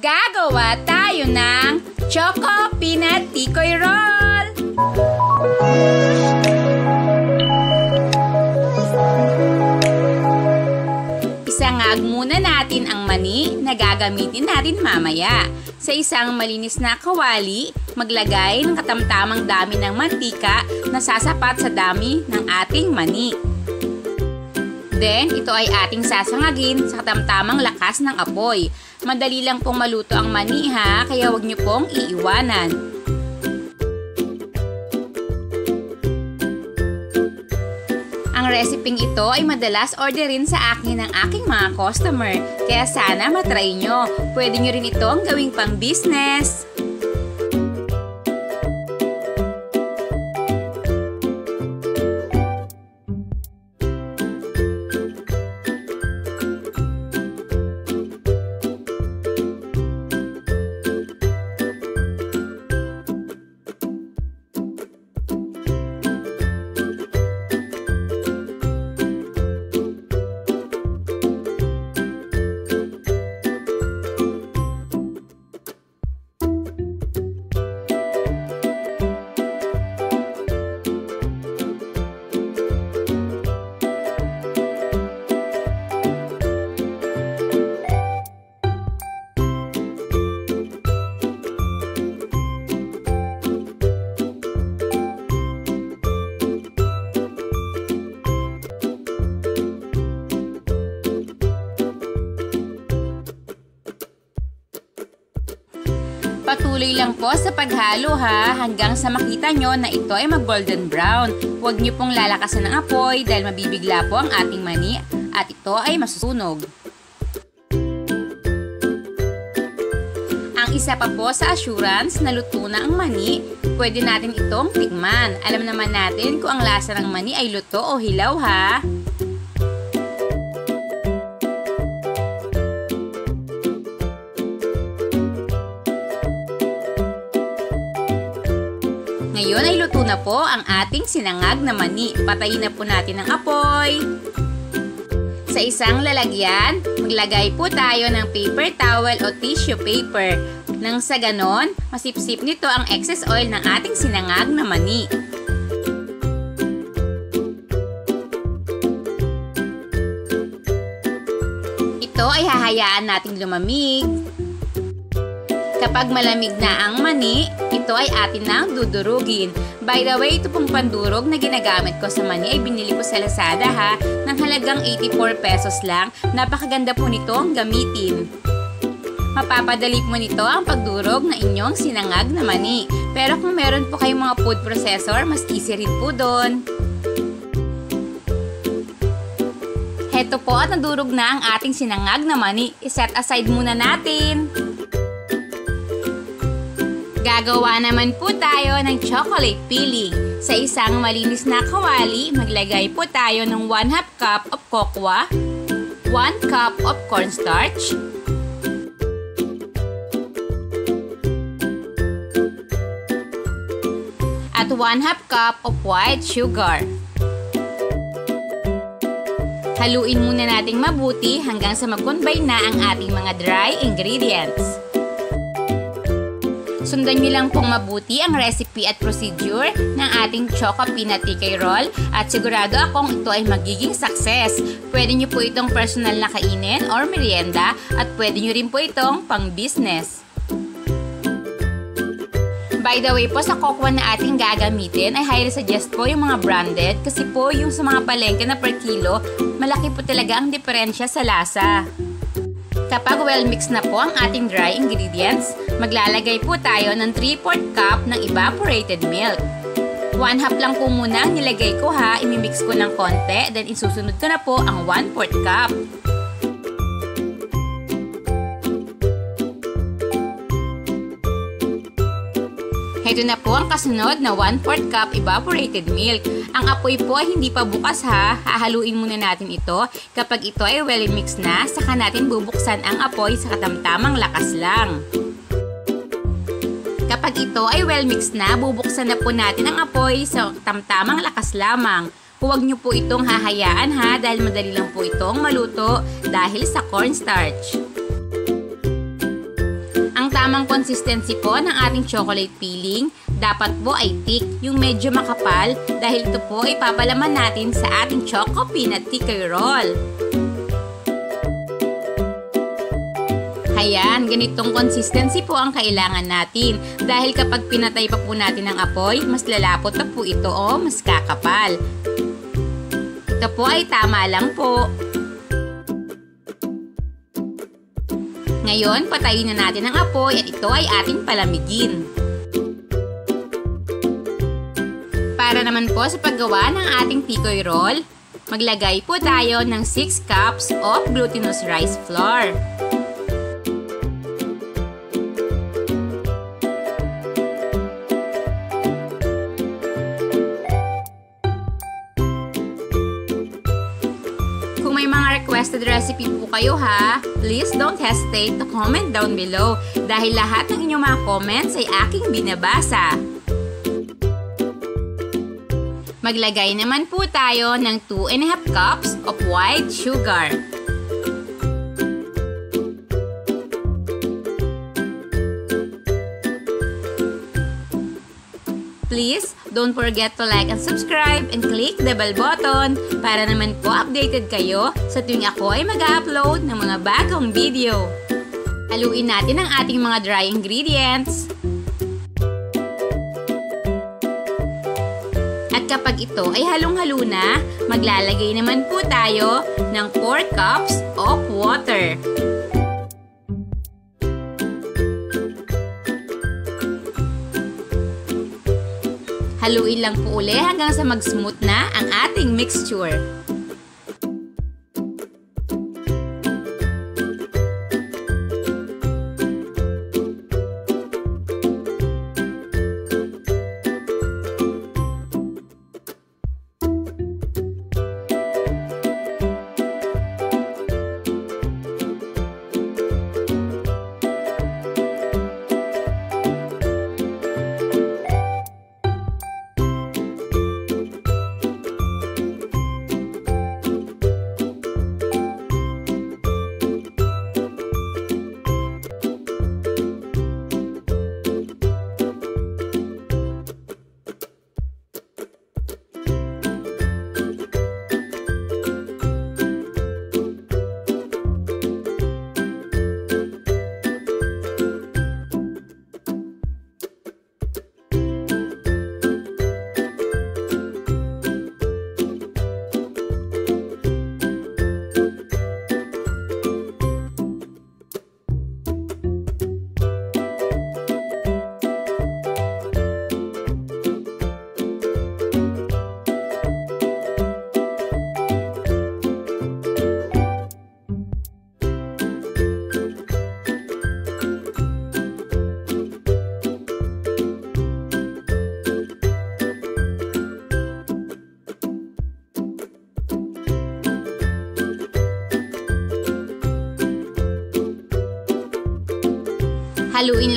Gagawa tayo ng Choco Peanut Tikoy Roll! Isangag muna natin ang mani na gagamitin natin mamaya. Sa isang malinis na kawali, maglagay ng katamtamang dami ng mantika na sasapat sa dami ng ating mani. Then, ito ay ating sasangagin sa katamtamang lakas ng apoy. Madali lang pong maluto ang mani ha, kaya huwag niyo pong iiwanan. Ang reseping ito ay madalas orderin sa akin ng aking mga customer, kaya sana matry nyo. Pwede nyo rin itong gawing pang business. Patuloy lang po sa paghalo ha hanggang sa makita nyo na ito ay mag-golden brown. Huwag nyo pong lalakasan ng apoy dahil mabibigla po ang ating mani at ito ay masusunog. Ang isa pa po sa assurance na luto na ang mani, pwede natin itong tikman. Alam naman natin kung ang lasa ng mani ay luto o hilaw ha. Luto na po ang ating sinangag na mani. Patayin na po natin ang apoy. Sa isang lalagyan, maglagay po tayo ng paper towel o tissue paper. Nang sa ganon, masipsip nito ang excess oil ng ating sinangag na mani. Ito ay hahayaan nating lumamig. Kapag malamig na ang mani, ito ay atin nang dudurugin. By the way, ito pong pandurog na ginagamit ko sa mani ay binili ko sa Lazada ha, ng halagang 84 pesos lang. Napakaganda po nitong gamitin. Mapapadali po nito ang pagdurog na inyong sinangag na mani. Pero kung meron po kayong mga food processor, mas easy rin po doon. Heto po at nadurog na ang ating sinangag na mani. I-set aside muna natin. Gagawa naman po tayo ng chocolate filling. Sa isang malinis na kawali, maglagay po tayo ng 1 half cup of cocoa, 1 cup of cornstarch, at 1 half cup of white sugar. Haluin muna nating mabuti hanggang sa mag-combine na ang ating mga dry ingredients. Sundan nyo lang pong mabuti ang recipe at procedure ng ating Choco Peanut Tikay Roll at sigurado akong ito ay magiging success. Pwede nyo po itong personal na kainin or merienda at pwede nyo rin po itong pang business. By the way po, sa cocoa na ating gagamitin ay highly suggest po yung mga branded kasi po yung sa mga palengke na per kilo, malaki po talaga ang diferensya sa lasa. Kapag well mixed na po ang ating dry ingredients, maglalagay po tayo ng 3-4 cup ng evaporated milk. 1 half lang po muna nilagay ko ha, imimix ko ng konti, then isusunod ko na po ang 1-4 cup. Ito na po ang kasunod na 1-4 cup evaporated milk. Ang apoy po ay hindi pa bukas ha. Hahaluin muna natin ito. Kapag ito ay well mixed na, saka natin bubuksan ang apoy sa katamtamang lakas lang. Kapag ito ay well mixed na, bubuksan na po natin ang apoy sa tamtamang lakas lamang. Huwag nyo po itong hahayaan ha dahil madali lang po itong maluto dahil sa cornstarch. tamang consistency po ng ating chocolate peeling, dapat po ay thick, yung medyo makapal dahil ito po ay papalaman natin sa ating choco peanut thicker roll. Ayan, ganitong consistency po ang kailangan natin. Dahil kapag pinatay pa po natin ang apoy, mas lalapot na po ito o mas kakapal. Ito po ay tama lang po. Ngayon, patayin na natin ang apoy at ito ay ating palamigin. Para naman po sa paggawa ng ating tikoy roll, maglagay po tayo ng 6 cups of glutinous rice flour. Requested recipe po kayo ha, please don't hesitate to comment down below dahil lahat ng inyong mga comments ay aking binabasa. Maglagay naman po tayo ng 2 and a half cups of white sugar. Please, don't forget to like and subscribe and click the bell button para naman po updated kayo sa tuwing ako ay mag-upload ng mga bagong video. Haluin natin ang ating mga dry ingredients. At kapag ito ay halong-halo na, maglalagay naman po tayo ng 4 cups of water. Haluin lang po uli hanggang sa mag-smooth na ang ating mixture.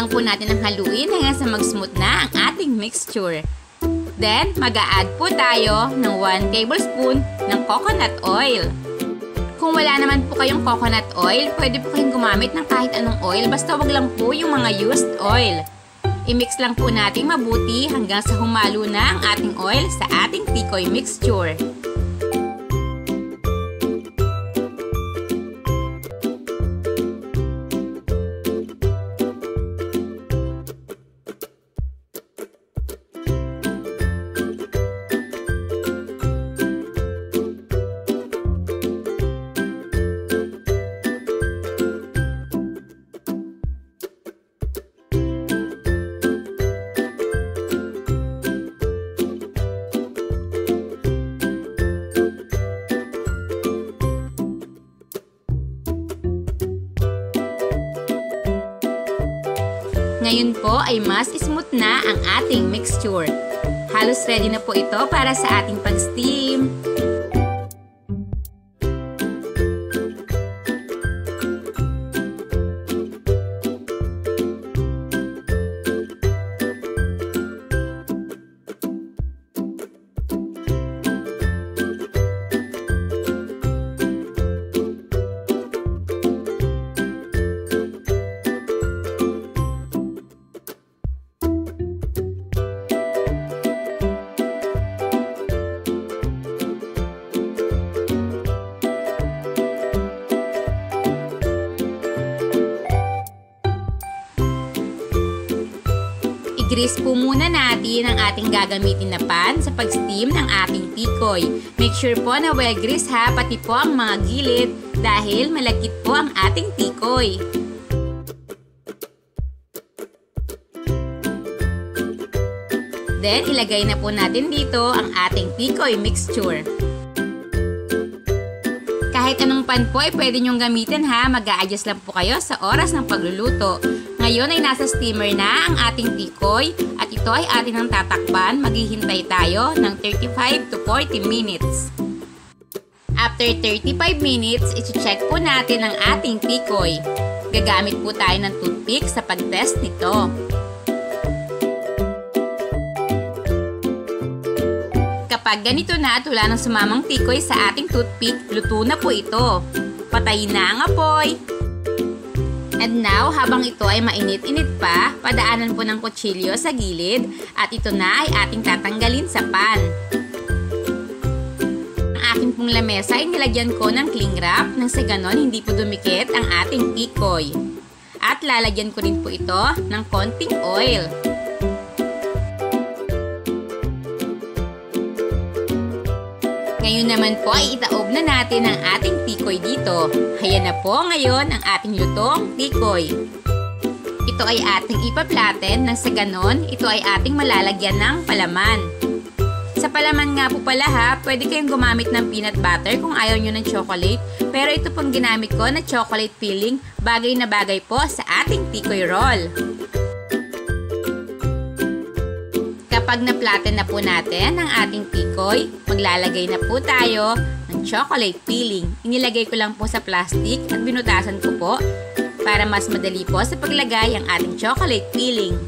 Lang po natin ang haluin hanggang sa mag-smooth na ang ating mixture. Then, mag-a-add po tayo ng 1 tablespoon ng coconut oil. Kung wala naman po kayong coconut oil, pwede po kayong gumamit ng kahit anong oil basta wag lang po yung mga used oil. I-mix lang po natin mabuti hanggang sa humalo na ang ating oil sa ating tikoy mixture. Ay mas smooth na ang ating mixture. Halos ready na po ito para sa ating pag-steam. I-grease po muna natin ang ating gagamitin na pan sa pag-steam ng ating tikoy. Make sure po na well grease ha, pati po ang mga gilid dahil malagkit po ang ating tikoy. Then, ilagay na po natin dito ang ating tikoy mixture. Kahit anong pan po ay pwede nyong gamitin ha, mag adjust lang po kayo sa oras ng pagluluto. Ngayon ay nasa steamer na ang ating tikoy at ito ay atin ang tatakpan, maghihintay tayo ng 35 to 40 minutes. After 35 minutes, iti-check po natin ang ating tikoy. Gagamit po tayo ng toothpick sa pag-test nito. Kapag ganito na at wala nang sumamang tikoy sa ating toothpick, luto na po ito. Patayin na ang apoy. And now, habang ito ay mainit-init pa, padaanan po ng kutsilyo sa gilid at ito na ay ating tatanggalin sa pan. Ang aking pong lamesa ay nilagyan ko ng cling wrap nang sa ganon hindi po dumikit ang ating tikoy. At lalagyan ko rin po ito ng konting oil. Ngayon naman po ay itaob na natin ang ating tikoy dito. Ayan na po ngayon ang ating lutong tikoy. Ito ay ating ipaplaten nang sa ganon, ito ay ating malalagyan ng palaman. Sa palaman nga po pala ha, pwede kayong gumamit ng peanut butter kung ayaw nyo ng chocolate. Pero ito pong ginamit ko na chocolate filling, bagay na bagay po sa ating tikoy roll. Kapag na-flatten na po natin ang ating tikoy, maglalagay na po tayo ng chocolate filling. Inilagay ko lang po sa plastic at binutasan ko po para mas madali po sa paglagay ang ating chocolate filling.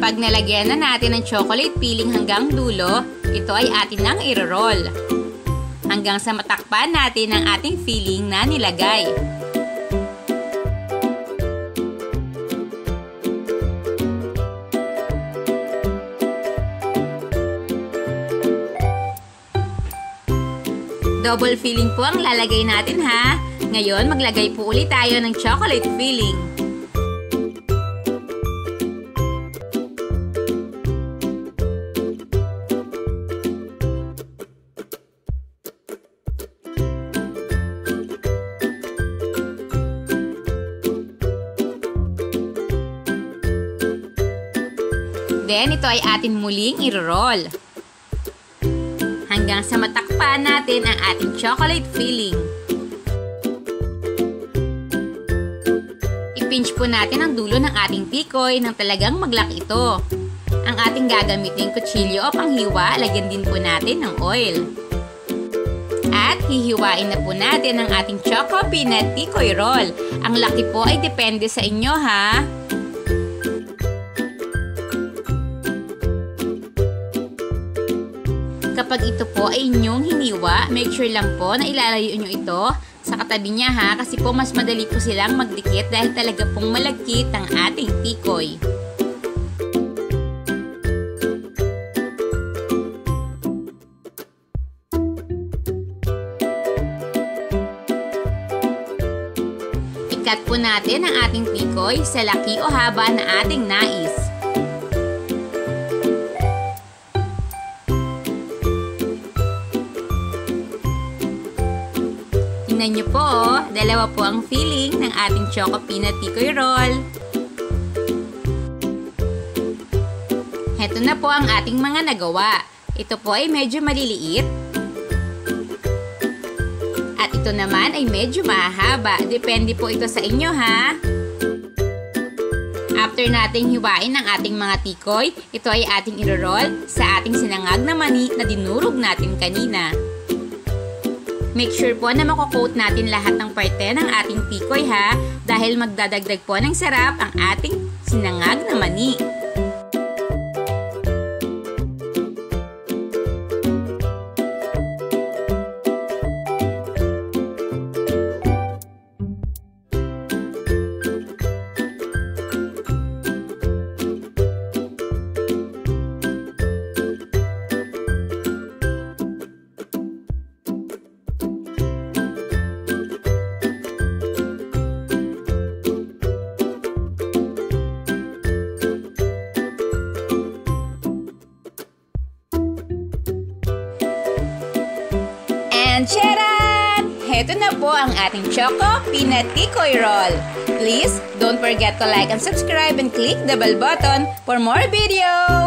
Kapag nalagyan na natin ng chocolate filling hanggang dulo, ito ay atin nang i-roll. Hanggang sa matakpan natin ang ating filling na nilagay. Double filling po ang lalagay natin ha. Ngayon, maglagay po ulit tayo ng chocolate filling. Then, ito ay atin muling i-roll. Hanggang sa matakpan natin ang ating chocolate filling. I-pinch po natin ang dulo ng ating tikoy nang talagang maglaki ito. Ang ating gagamitin kutsilyo o panghiwa, lagyan din po natin ng oil. At hihiwain na po natin ang ating choco peanut tikoy roll. Ang laki po ay depende sa inyo ha. Kapag ito po ay inyong hiniwa, make sure lang po na ilalayo nyo ito sa katabi niya ha kasi po mas madali po silang magdikit dahil talaga pong malagkit ang ating tikoy. Ikat po natin ang ating tikoy sa laki o haba na ating nais. Tingnan nyo po, oh, dalawa po ang filling ng ating Choco Peanut Tikoy Roll. Heto na po ang ating mga nagawa. Ito po ay medyo maliliit. At ito naman ay medyo mahaba. Depende po ito sa inyo ha. After nating hiwain ang ating mga tikoy, ito ay ating iro-roll sa ating sinangag na mani na dinurog natin kanina. Make sure po na makocoat natin lahat ng parte ng ating tikoy ha dahil magdadagdag po ng sarap ang ating sinangag na mani. Ang ating Choco Peanut Tikoy Roll. Please, don't forget to like and subscribe and click the bell button for more video!